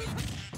Ha ha ha!